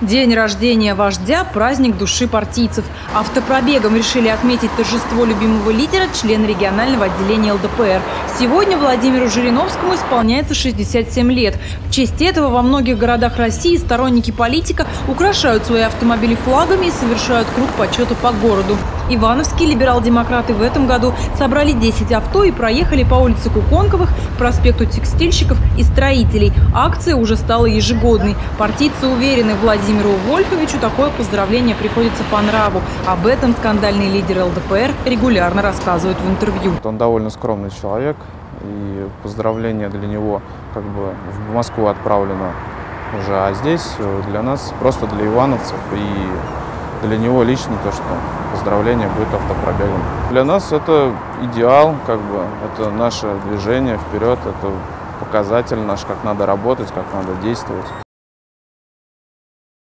День рождения вождя – праздник души партийцев. Автопробегом решили отметить торжество любимого лидера член регионального отделения ЛДПР. Сегодня Владимиру Жириновскому исполняется 67 лет. В честь этого во многих городах России сторонники политика украшают свои автомобили флагами и совершают круг почета по городу. Ивановские либерал-демократы в этом году собрали 10 авто и проехали по улице Куконковых, проспекту текстильщиков и строителей. Акция уже стала ежегодной. Партийцы уверены, Владимиру Вольфовичу такое поздравление приходится по нраву. Об этом скандальный лидер ЛДПР регулярно рассказывает в интервью. Он довольно скромный человек, и поздравление для него как бы в Москву отправлено уже, а здесь для нас, просто для ивановцев и для него лично то, что поздравление будет автопробегом. Для нас это идеал, как бы, это наше движение вперед, это показатель наш, как надо работать, как надо действовать.